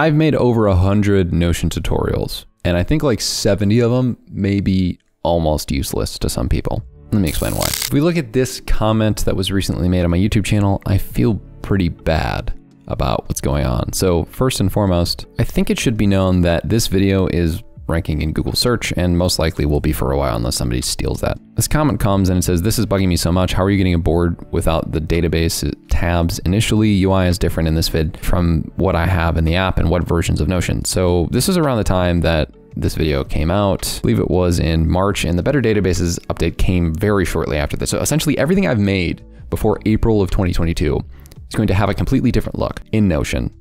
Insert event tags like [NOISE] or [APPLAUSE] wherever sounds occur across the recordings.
I've made over a hundred Notion tutorials, and I think like 70 of them may be almost useless to some people. Let me explain why. If we look at this comment that was recently made on my YouTube channel, I feel pretty bad about what's going on. So first and foremost, I think it should be known that this video is ranking in Google search and most likely will be for a while unless somebody steals that. This comment comes and it says, this is bugging me so much. How are you getting a board without the database tabs? Initially, UI is different in this vid from what I have in the app and what versions of Notion. So this is around the time that this video came out. I believe it was in March and the Better Databases update came very shortly after this. So essentially everything I've made before April of 2022 is going to have a completely different look in Notion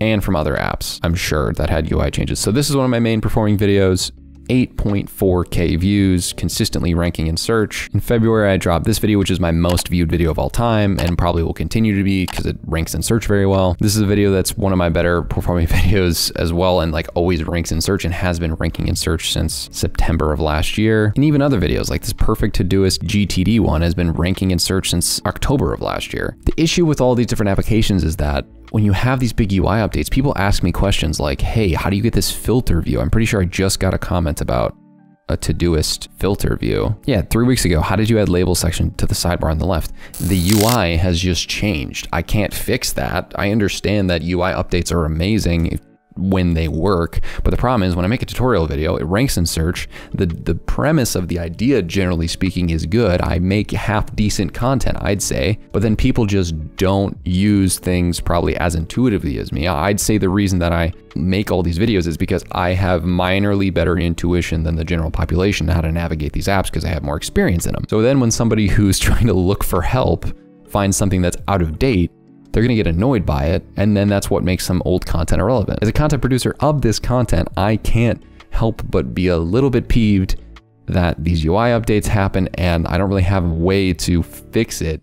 and from other apps, I'm sure, that had UI changes. So this is one of my main performing videos. 8.4k views, consistently ranking in search. In February, I dropped this video, which is my most viewed video of all time and probably will continue to be because it ranks in search very well. This is a video that's one of my better performing [LAUGHS] videos as well and like always ranks in search and has been ranking in search since September of last year. And even other videos like this perfect Todoist GTD one has been ranking in search since October of last year. The issue with all these different applications is that when you have these big UI updates, people ask me questions like, hey, how do you get this filter view? I'm pretty sure I just got a comment about a Todoist filter view. Yeah, three weeks ago, how did you add label section to the sidebar on the left? The UI has just changed. I can't fix that. I understand that UI updates are amazing when they work. But the problem is when I make a tutorial video, it ranks in search. The, the premise of the idea, generally speaking, is good. I make half decent content, I'd say, but then people just don't use things probably as intuitively as me. I'd say the reason that I make all these videos is because I have minorly better intuition than the general population how to navigate these apps because I have more experience in them. So then when somebody [LAUGHS] who's trying to look for help finds something that's out of date, they're going to get annoyed by it. And then that's what makes some old content irrelevant. As a content producer of this content, I can't help but be a little bit peeved that these UI updates happen and I don't really have a way to fix it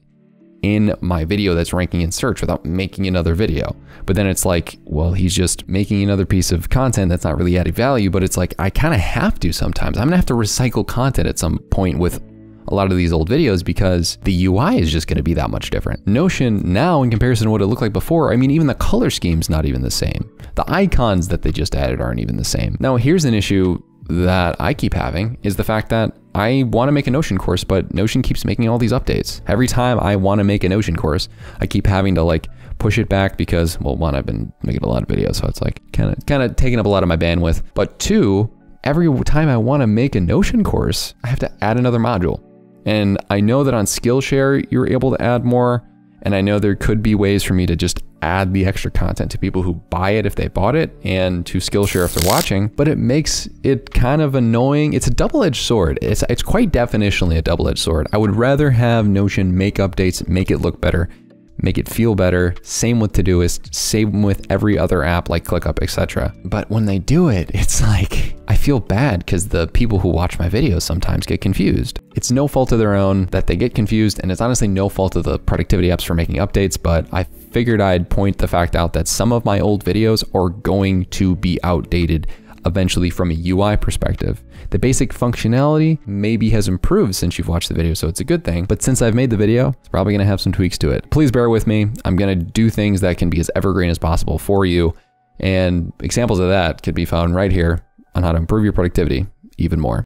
in my video that's ranking in search without making another video. But then it's like, well, he's just making another piece of content that's not really adding value, but it's like, I kind of have to sometimes. I'm gonna have to recycle content at some point with a lot of these old videos because the UI is just going to be that much different. Notion now in comparison to what it looked like before, I mean, even the color scheme's not even the same. The icons that they just added aren't even the same. Now, here's an issue that I keep having is the fact that I want to make a Notion course, but Notion keeps making all these updates. Every time I want to make a Notion course, I keep having to like push it back because, well, one, I've been making a lot of videos, so it's like kind of kind of taking up a lot of my bandwidth. But two, every time I want to make a Notion course, I have to add another module. And I know that on Skillshare, you're able to add more. And I know there could be ways for me to just add the extra content to people who buy it if they bought it and to Skillshare if they're watching, but it makes it kind of annoying. It's a double-edged sword. It's, it's quite definitionally a double-edged sword. I would rather have Notion make updates, make it look better, make it feel better. Same with Todoist, same with every other app like ClickUp, etc. But when they do it, it's like, feel bad because the people who watch my videos sometimes get confused. It's no fault of their own that they get confused, and it's honestly no fault of the productivity apps for making updates, but I figured I'd point the fact out that some of my old videos are going to be outdated eventually from a UI perspective. The basic functionality maybe has improved since you've watched the video, so it's a good thing. But since I've made the video, it's probably gonna have some tweaks to it. Please bear with me. I'm gonna do things that can be as evergreen as possible for you. And examples of that could be found right here on how to improve your productivity even more.